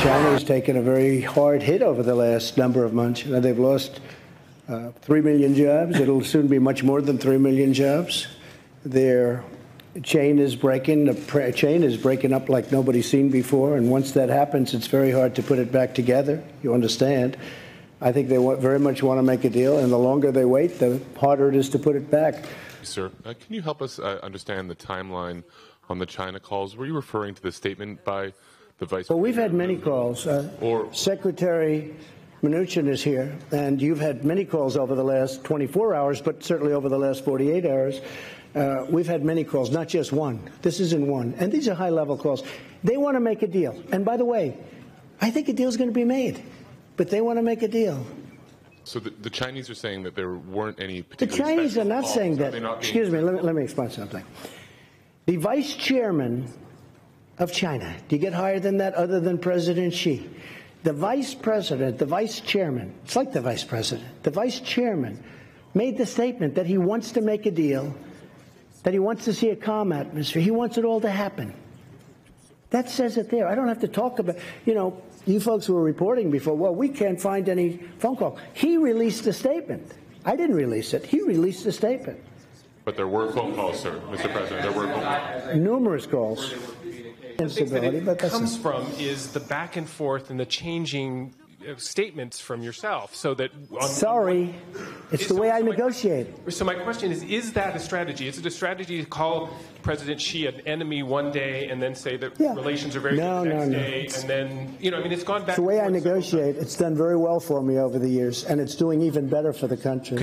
China has taken a very hard hit over the last number of months. You know, they've lost uh, 3 million jobs. It'll soon be much more than 3 million jobs. Their chain is breaking. The chain is breaking up like nobody's seen before. And once that happens, it's very hard to put it back together. You understand? I think they want, very much want to make a deal. And the longer they wait, the harder it is to put it back. Sir, uh, can you help us uh, understand the timeline on the China calls? Were you referring to the statement by the vice? Well, we've had many calls. Uh, Or- Secretary Mnuchin is here, and you've had many calls over the last 24 hours, but certainly over the last 48 hours. Uh, we've had many calls, not just one. This isn't one. And these are high level calls. They want to make a deal. And by the way, I think a deal is going to be made, but they want to make a deal. So the, the Chinese are saying that there weren't any The Chinese are not calls. saying that. not Excuse me, let me, let me explain something. The vice chairman of China, do you get higher than that other than President Xi? The vice president, the vice chairman, it's like the vice president, the vice chairman made the statement that he wants to make a deal, that he wants to see a calm atmosphere. He wants it all to happen. That says it there. I don't have to talk about, you know, you folks were reporting before, well, we can't find any phone call. He released a statement. I didn't release it. He released a statement. But there were phone calls, sir, Mr. President. There were phone calls. Numerous calls. It comes from is the back and forth and the changing statements from yourself. So that sorry. It's the So- way I so my- negotiate. So my question is: Is that a strategy? Is it a strategy to call President Xi an enemy one day and then say that Yeah. relations are very No, good the next no. day, It's- and then you know, I mean, it's gone back. It's the way I and forth several negotiate. It's done very well for me over the years, and it's doing even better for the country.